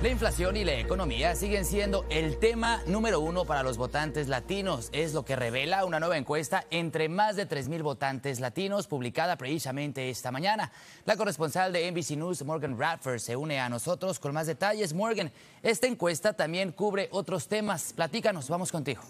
La inflación y la economía siguen siendo el tema número uno para los votantes latinos. Es lo que revela una nueva encuesta entre más de 3.000 votantes latinos publicada precisamente esta mañana. La corresponsal de NBC News, Morgan Radford, se une a nosotros con más detalles. Morgan, esta encuesta también cubre otros temas. Platícanos, vamos contigo.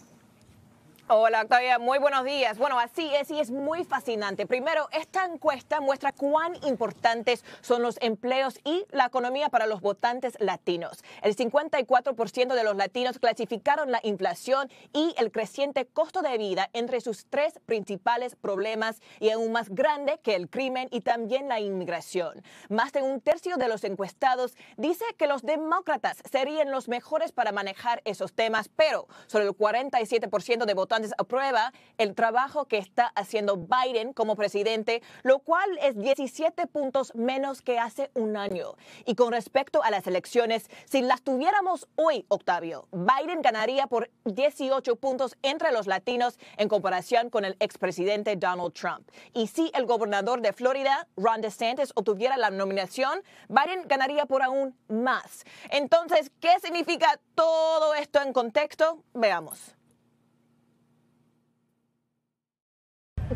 Hola Octavia, muy buenos días. Bueno, así es y es muy fascinante. Primero, esta encuesta muestra cuán importantes son los empleos y la economía para los votantes latinos. El 54% de los latinos clasificaron la inflación y el creciente costo de vida entre sus tres principales problemas y aún más grande que el crimen y también la inmigración. Más de un tercio de los encuestados dice que los demócratas serían los mejores para manejar esos temas, pero solo el 47% de votantes aprueba el trabajo que está haciendo Biden como presidente, lo cual es 17 puntos menos que hace un año. Y con respecto a las elecciones, si las tuviéramos hoy, Octavio, Biden ganaría por 18 puntos entre los latinos en comparación con el expresidente Donald Trump. Y si el gobernador de Florida, Ron DeSantis, obtuviera la nominación, Biden ganaría por aún más. Entonces, ¿qué significa todo esto en contexto? Veamos.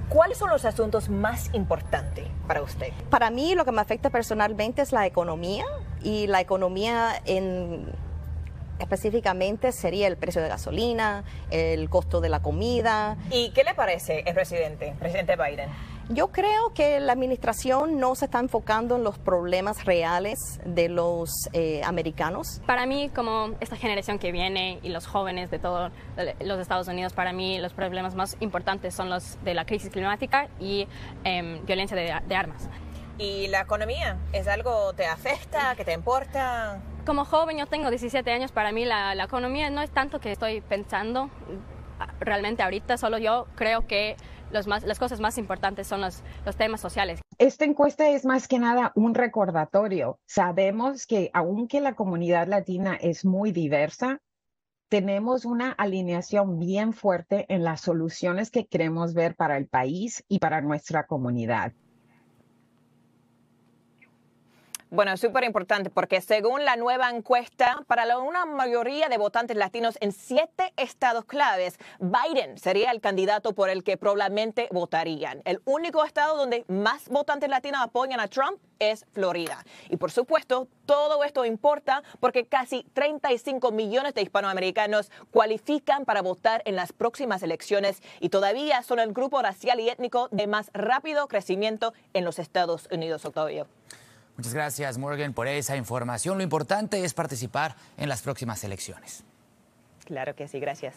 ¿Cuáles son los asuntos más importantes para usted? Para mí lo que me afecta personalmente es la economía y la economía en específicamente sería el precio de gasolina, el costo de la comida. ¿Y qué le parece el presidente, presidente Biden? Yo creo que la administración no se está enfocando en los problemas reales de los eh, americanos. Para mí, como esta generación que viene y los jóvenes de todos los Estados Unidos, para mí los problemas más importantes son los de la crisis climática y em, violencia de, armas. ¿Y la economía? ¿Es algo que te afecta, que te importa? Como joven, yo tengo 17 años, para mí la, la economía no es tanto que estoy pensando realmente ahorita, solo yo creo que las cosas más importantes son los, los temas sociales. Esta encuesta es más que nada un recordatorio. Sabemos que aunque la comunidad latina es muy diversa, tenemos una alineación bien fuerte en las soluciones que queremos ver para el país y para nuestra comunidad. Bueno, súper importante porque según la nueva encuesta, para una mayoría de votantes latinos en siete estados claves, Biden sería el candidato por el que probablemente votarían. El único estado donde más votantes latinos apoyan a Trump es Florida. Y por supuesto, todo esto importa porque casi 35 millones de hispanoamericanos cualifican para votar en las próximas elecciones y todavía son el grupo racial y étnico de más rápido crecimiento en los Estados Unidos, Octavio. Muchas gracias, Morgan, por esa información. Lo importante es participar en las próximas elecciones. Claro que sí, gracias.